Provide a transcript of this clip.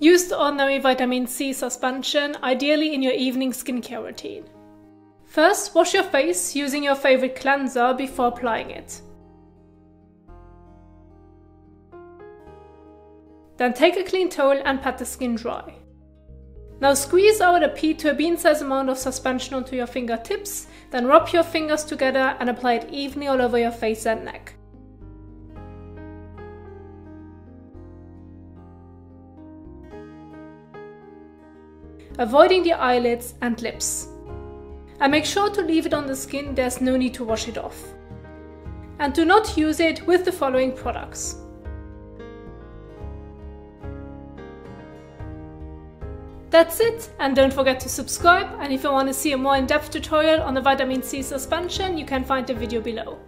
Use the ordinary vitamin C suspension, ideally in your evening skincare routine. First, wash your face using your favorite cleanser before applying it. Then take a clean towel and pat the skin dry. Now squeeze out a pea to a bean-sized amount of suspension onto your fingertips, then rub your fingers together and apply it evenly all over your face and neck. Avoiding the eyelids and lips. And make sure to leave it on the skin, there's no need to wash it off. And do not use it with the following products. That's it, and don't forget to subscribe, and if you want to see a more in-depth tutorial on the vitamin C suspension, you can find the video below.